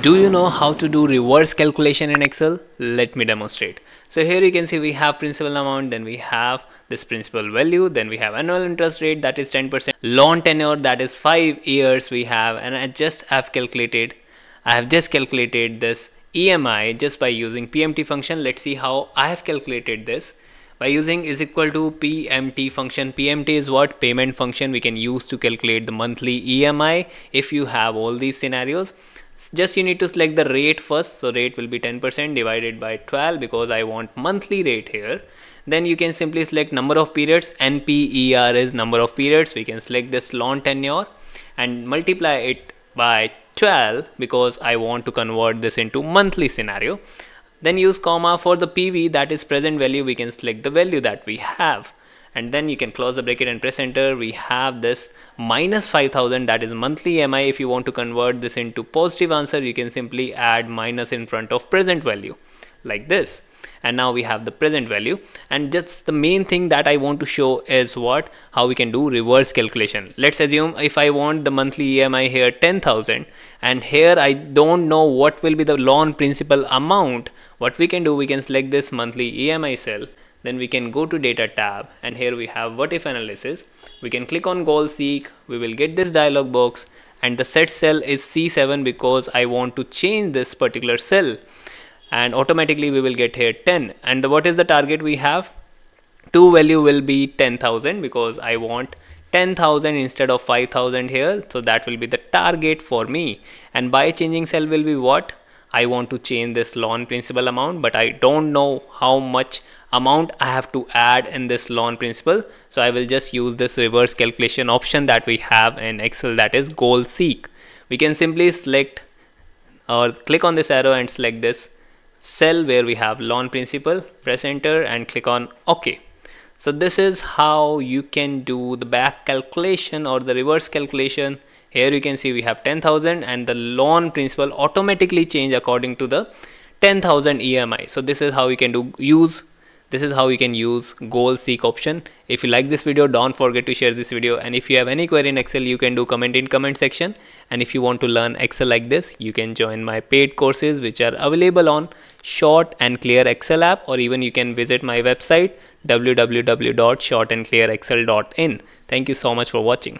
Do you know how to do reverse calculation in Excel? Let me demonstrate. So here you can see we have principal amount, then we have this principal value, then we have annual interest rate that is 10%, loan tenure that is 5 years we have and I just have calculated, I have just calculated this EMI just by using PMT function. Let's see how I have calculated this by using is equal to PMT function. PMT is what payment function we can use to calculate the monthly EMI if you have all these scenarios just you need to select the rate first. So rate will be 10% divided by 12 because I want monthly rate here. Then you can simply select number of periods. NPER is number of periods. We can select this loan tenure and multiply it by 12 because I want to convert this into monthly scenario. Then use comma for the PV that is present value. We can select the value that we have and then you can close the bracket and press enter. We have this minus 5000 that is monthly EMI if you want to convert this into positive answer you can simply add minus in front of present value like this. And now we have the present value. And just the main thing that I want to show is what? How we can do reverse calculation. Let's assume if I want the monthly EMI here 10,000 and here I don't know what will be the loan principal amount. What we can do we can select this monthly EMI cell then we can go to data tab and here we have what if analysis. We can click on goal seek. We will get this dialog box and the set cell is C7 because I want to change this particular cell. And automatically we will get here 10 and the, what is the target we have? To value will be 10,000 because I want 10,000 instead of 5,000 here. So that will be the target for me. And by changing cell will be what I want to change this loan principal amount but I don't know how much amount I have to add in this loan principal. So I will just use this reverse calculation option that we have in Excel that is goal seek. We can simply select or click on this arrow and select this cell where we have loan principal press enter and click on OK. So this is how you can do the back calculation or the reverse calculation here you can see we have 10,000 and the loan principal automatically change according to the 10,000 EMI so this is how we can do use. This is how you can use goal seek option. If you like this video don't forget to share this video. And if you have any query in excel you can do comment in comment section. And if you want to learn excel like this you can join my paid courses which are available on short and clear excel app or even you can visit my website www.shortandclearexcel.in thank you so much for watching